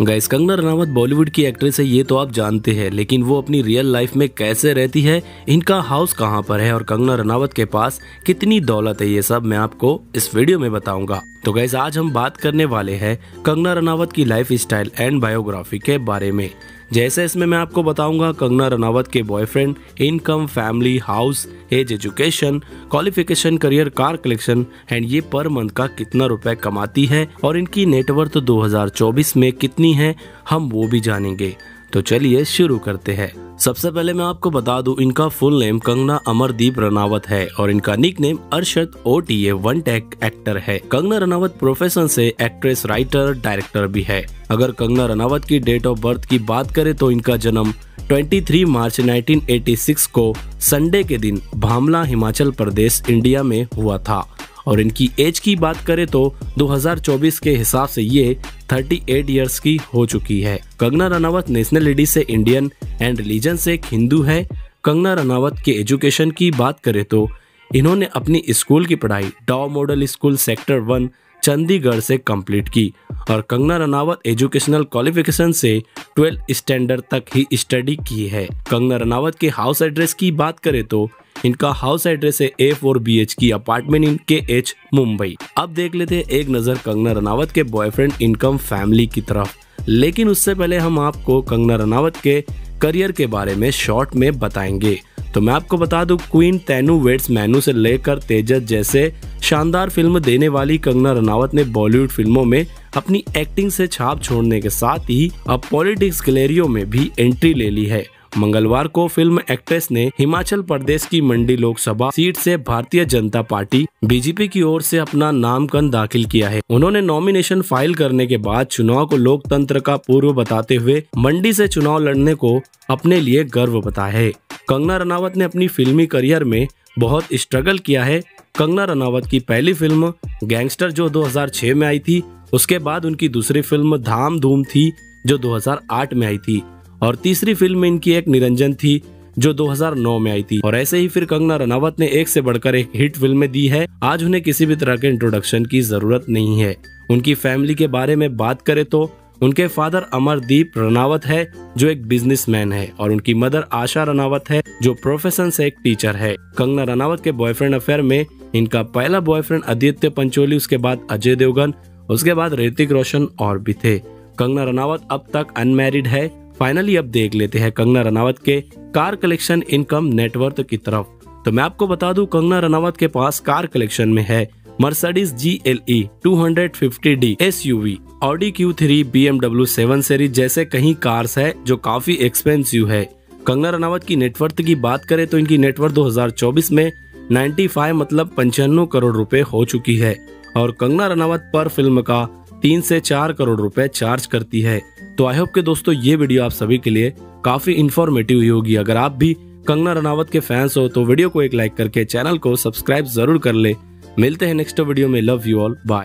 Gas Kangana Ranaut Bollywood की actress है ये तो आप जानते हैं, लेकिन वो अपनी रियल लाइफ में कैसे रहती है, इनका हाउस कहाँ पर है और कंगना रनावत के पास कितनी दौलत है, ये सब मैं आपको इस वीडियो में बताऊँगा। तो गैस आज हम बात करने वाले हैं कंगना रनावत की लाइफ स्टाइल एंड बायोग्राफी के बारे में। जैसे इसमें मैं आपको बताऊँगा, कंगना रनावत के boyfriend income family house age education qualification career car collection and ये पर मंथ का कितना रुपए कमाती है और इनकी नेटवर्थ 2024 में कितनी है, हम वो भी जानेंगे। तो चलिए शुरू करते हैं। सबसे पहले मैं आपको बता दूँ, इनका फुल नेम कंगना अमरदीप रनावत है और इनका nick name Arshad O T A one take actor है। कंगना रनावत प्रोफेशन से एक्ट्रेस राइटर डायरेक्टर भी है। अगर कंगना रनावत की डेट ऑफ़ बर्थ की बात करें तो इनका जन्म 23 मार्च 1986 को संडे के दिन भामला, हिमाचल प्रदेश, इंडिया में हुआ था। और इनकी एज की बात करें तो 2024 के हिसाब से ये 38 इयर्स की हो चुकी है। कंगना रनावत नेशनलिटी से इंडियन एंड रिलीजन से एक हिंदू है। कंगना रनावत के एजुकेशन की बात करें तो इन्होंने अपनी स्कूल की पढ़ाई Dr model school sector one Chandigarh से कंप्लीट की और कंगना रनावत एजुकेशनल क्वालिफिकेशन से ट्वेल्थ स्टैंडर्ड तक ही स्टडी की है। कंगना रनावत के हाउस एड्रेस की बात करें तो इनका हाउस एड्रेस है ए फोर बी एच की apartment in K H Mumbai अब देख लेते हैं एक नज़र कंगना रनावत के बॉयफ्रेंड इनकम फैमिली की तरफ़. लेकिन उससे पहले हम आपको कंगना रनावत के करियर के बारे में शॉर्ट में बताएँगे. तो मैं आपको बता दूँ क्वीन तैनू वेट्स मैनू से लेकर तेजस जैसे शानदार फ़िल्म देने वाली कंगना रनावत ने बॉलीवुड फ़िल्मों में अपनी एक्टिंग से छाप छोड़ने के साथ ही अब पॉलिटिक्स गैलेरियो में भी एंट्री ले ली है। मंगलवार को फ़िल्म एक्ट्रेस ने हिमाचल प्रदेश की मंडी लोकसभा सीट से भारतीय जनता पार्टी, बीजेपी की ओर से अपना नामकन दाखिल किया है। उन्होंने नॉमिनेशन फ़ाइल करने के बाद चुनाव को लोकतंत्र का पूर्व बताते हुए मंडी से चुनाव लड़ने को अपने लिए गर्व बताया है। कंगना रनावत ने अपनी फिल्मी करियर में बहुत स्ट्रगल किया है। कंगना रनावत की पहली फ़िल्म गैंगस्टर जो 2006 में आई थी, उसके बाद उनकी दूसरी फ़िल्म धाम धूम थी, जो 2008 में आई थी। और तीसरी फ़िल्म में इनकी एक निरंजन थी, जो 2009 में आई थी। और ऐसे ही फिर कंगना रनावत ने एक से बढ़कर एक हिट फ़िल्म में दी है। आज उन्हें किसी भी तरह के इंट्रोडक्शन की ज़रूरत नहीं है। उनकी फैमिली के बारे में बात करें तो उनके फादर अमरदीप रनावत है, जो एक बिजनेसमैन है। और उनकी मदर आशा रनावत है, जो प्रोफेशन से एक टीचर है। कंगना रनावत के बॉयफ्रेंड अफेयर में इनका पहला बॉयफ्रेंड आदित्य पंचोली, उसके बाद अजय देवगन, उसके बाद ऋतिक रोशन और भी थे। कंगना रनावत अब तक अनमेरिड है। फाइनली अब देख लेते हैं कंगना रनावत के कार कलेक्शन इनकम नेटवर्क की तरफ़। तो मैं आपको बता दूँ, कंगना रनावत के पास कार कलेक्शन में है Mercedes G L E two hundred fifty D S U V Audi Q three BMW seven series जैसे कहीं कार्स है जो काफ़ी एक्सपेंसिव है। कंगना रनावत की नेटवर्थ की बात करें तो इनकी नेटवर्थ 2024 में 95 मतलब पंचानवे करोड़ रुपए हो चुकी है और कंगना रनावत पर फ़िल्म का तीन से चार करोड़ रुपए चार्ज करती है। तो आई होप के दोस्तों ये वीडियो आप सभी के लिए काफ़ी इन्फॉर्मेटिव हुई होगी। अगर आप भी कंगना रनावत के फैंस हो तो वीडियो को एक लाइक करके चैनल को सब्सक्राइब ज़रूर कर ले। मिलते हैं नेक्स्ट वीडियो में। Love you all bye